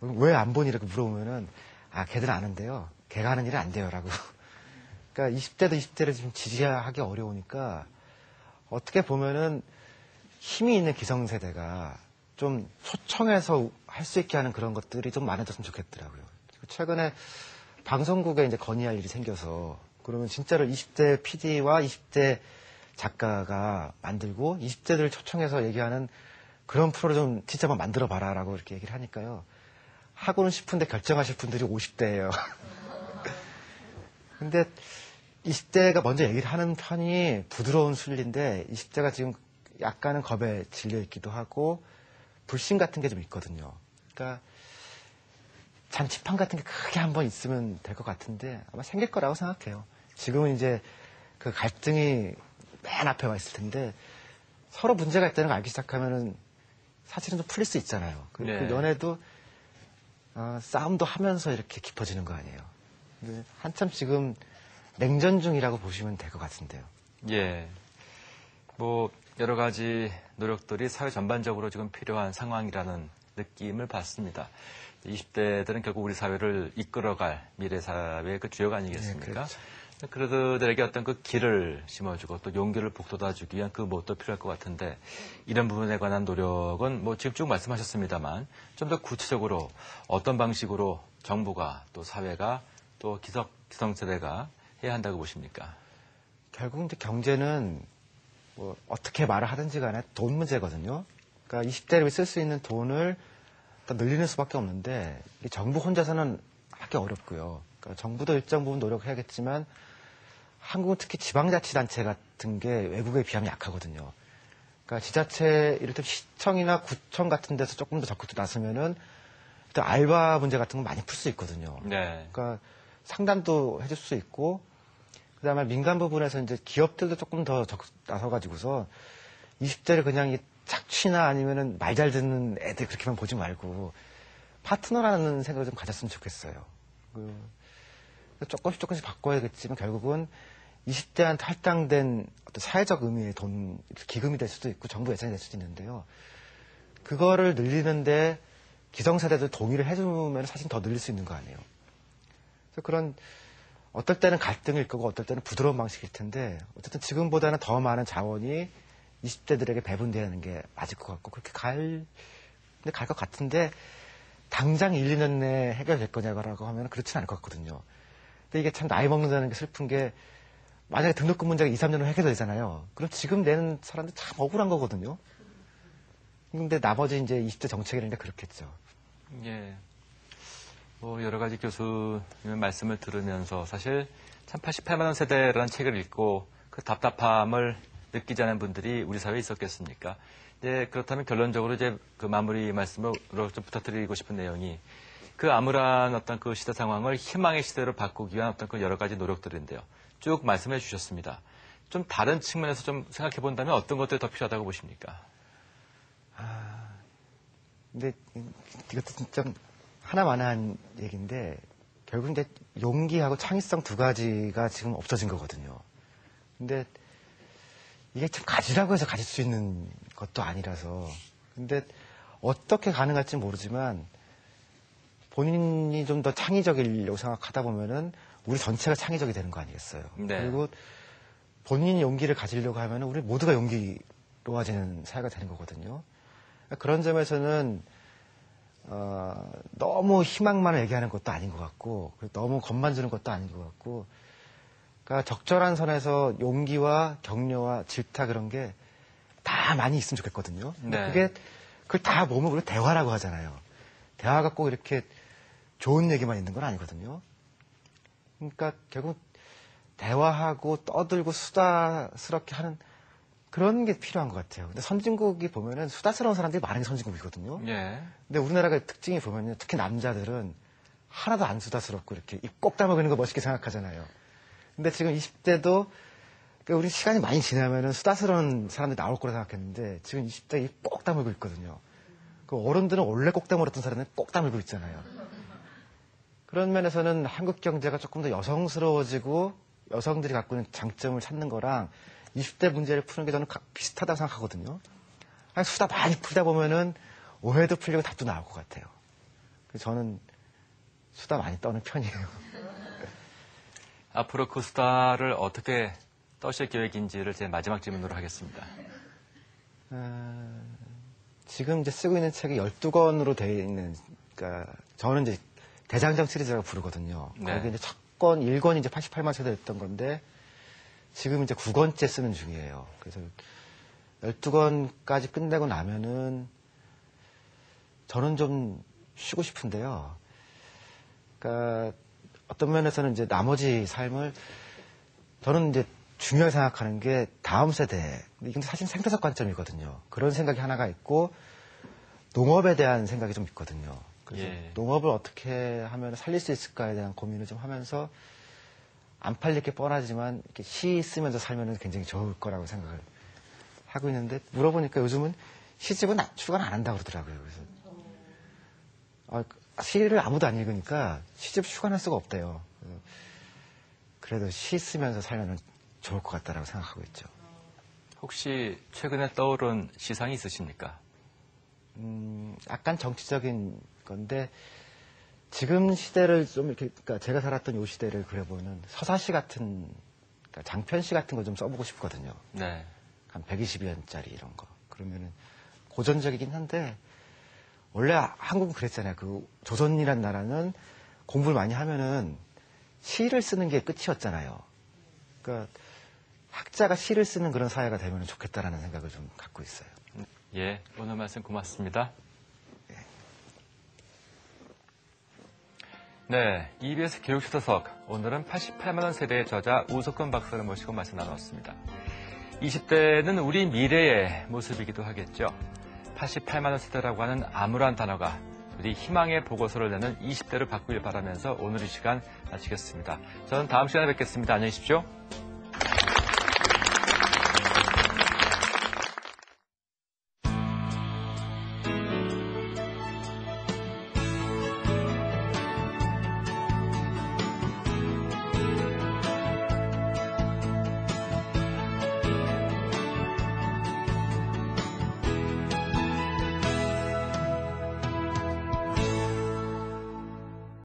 왜 안 보니 이렇게 물어보면은 아 걔들은 아는데요. 걔가 하는 일이 안 돼요 라고. 그러니까 20대도 20대를 지금 지지하기 어려우니까 어떻게 보면은 힘이 있는 기성세대가 좀 초청해서 할 수 있게 하는 그런 것들이 좀 많아졌으면 좋겠더라고요. 최근에 방송국에 이제 건의할 일이 생겨서 그러면 진짜로 20대 PD와 20대 작가가 만들고 20대들 초청해서 얘기하는 그런 프로를 좀 진짜 한번 만들어 봐라라고 이렇게 얘기를 하니까요. 하고는 싶은데 결정하실 분들이 50대예요. 근데 20대가 먼저 얘기를 하는 편이 부드러운 순리인데 20대가 지금 약간은 겁에 질려 있기도 하고 불신 같은 게 좀 있거든요. 그러니까 잔치판 같은 게 크게 한번 있으면 될 것 같은데 아마 생길 거라고 생각해요. 지금은 이제 그 갈등이 맨 앞에 와 있을 텐데 서로 문제가 있다는 걸 알기 시작하면은 사실은 좀 풀릴 수 있잖아요. 그, 그 네. 연애도 어, 싸움도 하면서 이렇게 깊어지는 거 아니에요. 한참 지금 냉전 중이라고 보시면 될 것 같은데요. 예. 뭐, 여러 가지 노력들이 사회 전반적으로 지금 필요한 상황이라는 느낌을 받습니다. 20대들은 결국 우리 사회를 이끌어갈 미래 사회의 그 주역 아니겠습니까? 네, 그렇죠. 그들에게 어떤 그 길을 심어주고 또 용기를 북돋아주기 위한 그 무엇도 필요할 것 같은데 이런 부분에 관한 노력은 뭐 지금 쭉 말씀하셨습니다만 좀 더 구체적으로 어떤 방식으로 정부가 또 사회가 또 기성, 기성세대가 해야 한다고 보십니까? 결국 이제 경제는 뭐 어떻게 말을 하든지 간에 돈 문제거든요. 그러니까 20대를 쓸 수 있는 돈을 늘리는 수밖에 없는데 이 정부 혼자서는 하기 어렵고요. 그러니까 정부도 일정 부분 노력해야겠지만 한국은 특히 지방자치단체 같은 게 외국에 비하면 약하거든요. 그러니까 지자체 이를테면 시청이나 구청 같은 데서 조금 더 적극 나서면은 일단 알바 문제 같은 건 많이 풀 수 있거든요. 네. 그러니까 상담도 해줄 수 있고 그다음에 민간 부분에서 이제 기업들도 조금 더 적극 나서가지고서 20대를 그냥 이 착취나 아니면은 말 잘 듣는 애들 그렇게만 보지 말고 파트너라는 생각을 좀 가졌으면 좋겠어요. 그, 조금씩 조금씩 바꿔야겠지만 결국은 20대한테 할당된 어떤 사회적 의미의 돈, 기금이 될 수도 있고 정부 예산이 될 수도 있는데요. 그거를 늘리는데 기성세대들 동의를 해주면 사실 더 늘릴 수 있는 거 아니에요. 그래서 그런 어떨 때는 갈등일 거고 어떨 때는 부드러운 방식일 텐데 어쨌든 지금보다는 더 많은 자원이 20대들에게 배분되는 게 맞을 것 같고 그렇게 갈 근데 갈 것 같은데 당장 1, 2년 내에 해결될 거냐고 하면 그렇진 않을 것 같거든요. 근데 이게 참 나이 먹는다는 게 슬픈 게 만약에 등록금 문제가 2, 3년으로 해결되잖아요. 그럼 지금 내는 사람들 참 억울한 거거든요. 근데 나머지 이제 20대 정책이라는 게 그렇겠죠. 예. 뭐 여러 가지 교수님의 말씀을 들으면서 사실 참 88만 원 세대라는 책을 읽고 그 답답함을 않은 분들이 우리 사회에 있었겠습니까? 네, 그렇다면 결론적으로 이제 그 마무리 말씀으로 좀 부탁드리고 싶은 내용이 그 암울한 어떤 그 시대 상황을 희망의 시대로 바꾸기 위한 어떤 그 여러 가지 노력들인데요. 쭉 말씀해 주셨습니다. 좀 다른 측면에서 좀 생각해 본다면 어떤 것들이 더 필요하다고 보십니까? 근데 이것도 진짜 하나만한 얘기인데 결국 이제 용기하고 창의성 두 가지가 지금 없어진 거거든요. 근데 이게 참 가지라고 해서 가질 수 있는 것도 아니라서 근데 어떻게 가능할지 모르지만 본인이 좀 더 창의적이려고 생각하다 보면은 우리 전체가 창의적이 되는 거 아니겠어요. 네. 그리고 본인이 용기를 가지려고 하면 우리 모두가 용기로워지는 사회가 되는 거거든요. 그런 점에서는 어, 너무 희망만을 얘기하는 것도 아닌 것 같고 너무 겁만 주는 것도 아닌 것 같고 그러니까 적절한 선에서 용기와 격려와 질타 그런 게 다 많이 있으면 좋겠거든요. 네. 그게 그걸 다 우리 대화라고 하잖아요. 대화가 꼭 이렇게 좋은 얘기만 있는 건 아니거든요. 그러니까 결국 대화하고 떠들고 수다스럽게 하는 그런 게 필요한 것 같아요. 근데 선진국이 보면은 수다스러운 사람들이 많은 게 선진국이거든요. 예. 근데 우리나라가 특징이 보면요. 특히 남자들은 하나도 안 수다스럽고 이렇게 입꼭 다물고 거 멋있게 생각하잖아요. 근데 지금 20대도 그러니까 우리 시간이 많이 지나면은 수다스러운 사람들이 나올 거라 생각했는데 지금 20대 입꼭 다물고 있거든요. 그 어른들은 원래 꼭 다물었던 사람들은 꼭 다물고 있잖아요. 그런 면에서는 한국 경제가 조금 더 여성스러워지고 여성들이 갖고 있는 장점을 찾는 거랑 20대 문제를 푸는 게 저는 가- 비슷하다고 생각하거든요. 수다 많이 풀다 보면은 오해도 풀리고 답도 나올 것 같아요. 그래서 저는 수다 많이 떠는 편이에요. 앞으로 그 수다를 어떻게 떠실 계획인지를 제 마지막 질문으로 하겠습니다. 어, 지금 이제 쓰고 있는 책이 12권으로 되어 있는, 그러니까 저는 이제 대장정 시리즈라고 부르거든요. 네. 거기 이제 첫 권, 1권이 이제 88만 세대였던 건데 지금 이제 9권째 쓰는 중이에요. 그래서 12권까지 끝내고 나면은 저는 좀 쉬고 싶은데요. 그러니까 어떤 면에서는 이제 나머지 삶을 저는 이제 중요하게 생각하는 게 다음 세대. 이건 사실 생태적 관점이거든요. 그런 생각이 하나가 있고 농업에 대한 생각이 좀 있거든요. 그래서 예. 농업을 어떻게 하면 살릴 수 있을까에 대한 고민을 좀 하면서 안 팔릴 게 뻔하지만 이렇게 시 쓰면서 살면 굉장히 좋을 거라고 생각을 하고 있는데 물어보니까 요즘은 시집은 안- 출간 안 한다고 그러더라고요. 그래서 아, 시를 아무도 안 읽으니까 시집 출간할 수가 없대요. 그래도 시 쓰면서 살면 좋을 것 같다라고 생각하고 있죠. 혹시 최근에 떠오른 시상이 있으십니까? 음, 약간 정치적인 건데 지금 시대를 좀 이렇게 그러니까 제가 살았던 요 시대를 그려보는 서사시 같은 그러니까 장편시 같은 거 좀 써보고 싶거든요. 네. 한 120여년짜리 이런 거. 그러면은 고전적이긴 한데 원래 한국은 그랬잖아요. 그 조선이란 나라는 공부를 많이 하면은 시를 쓰는 게 끝이었잖아요. 그러니까 학자가 시를 쓰는 그런 사회가 되면 좋겠다라는 생각을 좀 갖고 있어요. 예, 오늘 말씀 고맙습니다. 네, EBS 교육초대석. 오늘은 88만 원 세대의 저자 우석근 박사를 모시고 말씀 나눴습니다. 20대는 우리 미래의 모습이기도 하겠죠. 88만 원 세대라고 하는 암울한 단어가 우리 희망의 보고서를 내는 20대를 바꾸길 바라면서 오늘 이 시간 마치겠습니다. 저는 다음 시간에 뵙겠습니다. 안녕히 계십시오.